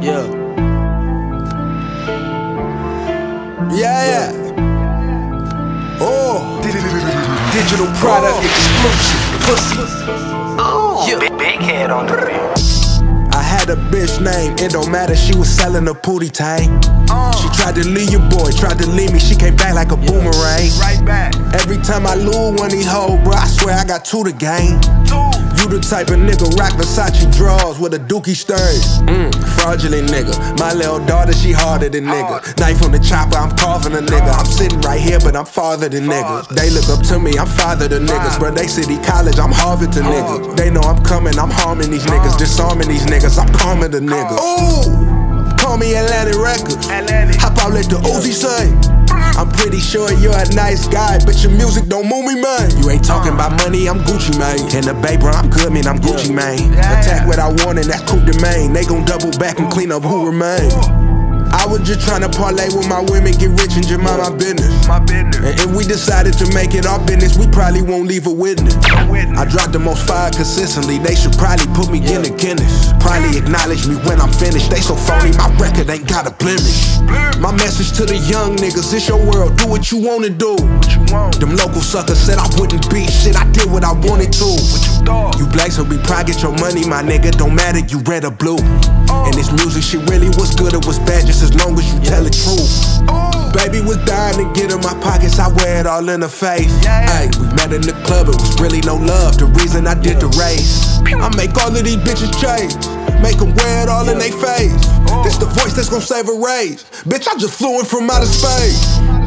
Yeah. Yeah, yeah. Oh, digital product exclusive. Pussy. Oh. Big, big head on the beat. I had a bitch name, it don't matter, she was selling a pootie tang. She uh. tried to leave your boy, tried to leave me, she came back like a boomerang. Right back. Every time I lose one of these hoes, bro, I swear I got two to gain. You the type of nigga rock Versace drawers with a dookie sturge. Mm, fraudulent nigga. My little daughter, she harder than nigga. Knife on the chopper, I'm carving a nigga. I'm sitting right here, but I'm farther than niggas. They look up to me, I'm father to niggas. Bro, they city college, I'm Harvard to niggas. They know I'm coming, I'm harming these niggas, disarming these niggas. I'm calming the niggas. Ooh, call me Atlantic Records. Atlantic. Hop out, let the Uzi say. Pretty sure you're a nice guy, but your music don't move me, man. You ain't talking about money, I'm Gucci, man. And the paper, I'm good, man, I'm Gucci, man. Attack what I want, and that's coup de main. They gon' double back and clean up who remain. I was just trying to parlay with my women, get rich and just mind my business. My business. And if we decided to make it our business, we probably won't leave a witness. witness. I drop the most fire consistently, they should probably put me in the Guinness. Probably acknowledge me when I'm finished. They so phony, my record ain't got a blemish. My message to the young niggas, it's your world, do what you wanna do. What you want? Them local suckers said I wouldn't be shit, I did what I wanted to. What you thought? You black, so be proud, get your money, my nigga. Don't matter, you red or blue. Oh. And this music shit really was good or was bad, just as long as you tell the truth. Baby was dying to get in my pockets, I wear it all in her face. Yeah. Hey, we met in the club, it was really no love. The reason I did the race. I make all of these bitches change, make them wear it all in their face. This the voice that's gonna save a race. Bitch, I just flew in from outer space.